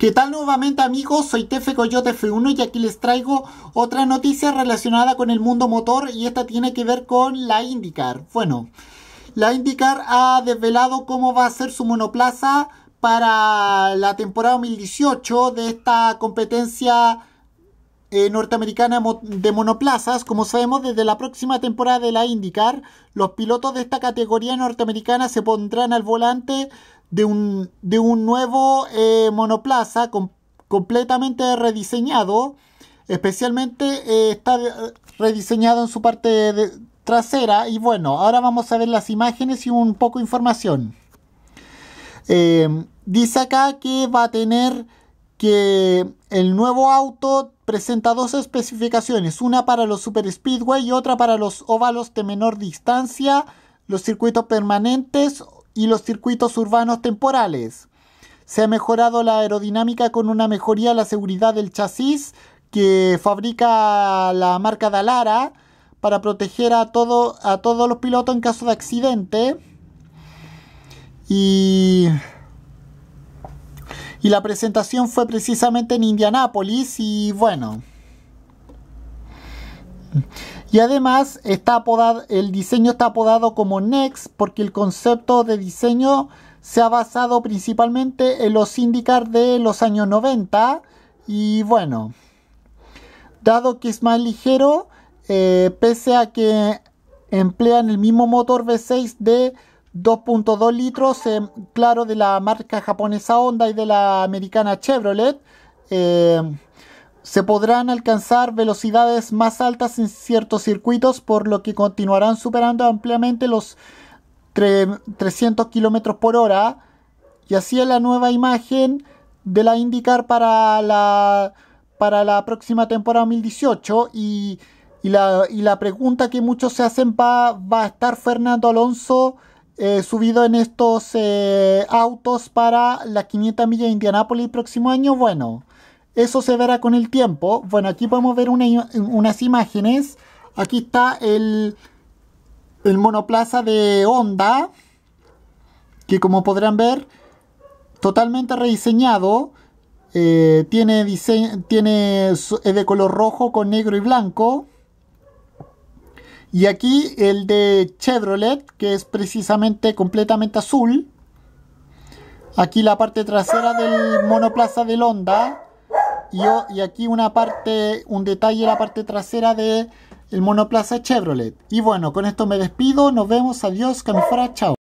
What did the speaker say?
¿Qué tal nuevamente amigos? Soy Tefe Coyote F1 y aquí les traigo otra noticia relacionada con el mundo motor y esta tiene que ver con la IndyCar. Bueno, la IndyCar ha desvelado cómo va a ser su monoplaza para la temporada 2018 de esta competencia eh, norteamericana de monoplazas. Como sabemos, desde la próxima temporada de la IndyCar, los pilotos de esta categoría norteamericana se pondrán al volante de un, de un nuevo eh, monoplaza completamente rediseñado. Especialmente eh, está rediseñado en su parte trasera. Y bueno, ahora vamos a ver las imágenes y un poco de información. Eh, dice acá que va a tener que el nuevo auto presenta dos especificaciones, una para los super speedway y otra para los óvalos de menor distancia, los circuitos permanentes y los circuitos urbanos temporales. Se ha mejorado la aerodinámica con una mejoría de la seguridad del chasis que fabrica la marca Dalara para proteger a, todo, a todos los pilotos en caso de accidente. Y, y la presentación fue precisamente en Indianápolis y bueno. Y además está el diseño está apodado como Next porque el concepto de diseño se ha basado principalmente en los IndyCar de los años 90 y bueno, dado que es más ligero, eh, pese a que emplean el mismo motor V6 de 2.2 litros, eh, claro, de la marca japonesa Honda y de la americana Chevrolet, eh, se podrán alcanzar velocidades más altas en ciertos circuitos, por lo que continuarán superando ampliamente los 300 km por hora. Y así es la nueva imagen de la IndyCar para la, para la próxima temporada 2018. Y, la, y la pregunta que muchos se hacen va, va a estar Fernando Alonso eh, subido en estos eh, autos para las 500 millas de Indianápolis el próximo año. Bueno. Eso se verá con el tiempo. Bueno, aquí podemos ver unas imágenes. Aquí está el, monoplaza de Honda. Que como podrán ver, totalmente rediseñado. Eh, tiene diseño, tiene es de color rojo con negro y blanco. Y aquí el de Chevrolet, que es precisamente completamente azul. Aquí la parte trasera del monoplaza del Honda y, aquí una parte, un detalle la parte trasera de el monoplaza Chevrolet. Y bueno, con esto me despido, nos vemos, adiós, que me fuera, chao.